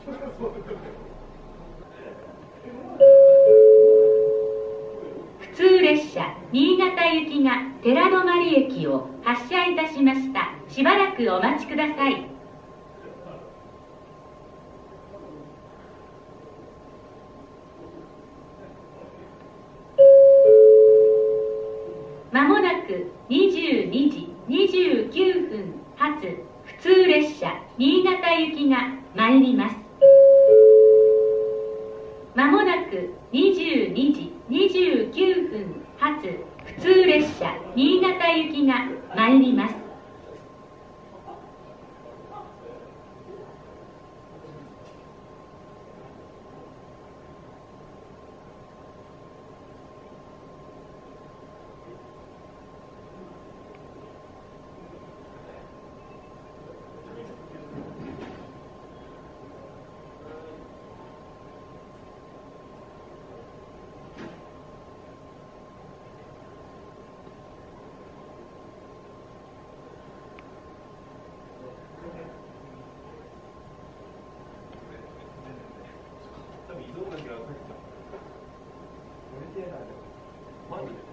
普通列車新潟行きが寺泊駅を発車いたしました。しばらくお待ちください。まもなく22時29分発普通列車新潟行きが参ります。もなく22時29分発普通列車新潟行きが参ります。きれいなんだよ。マジで？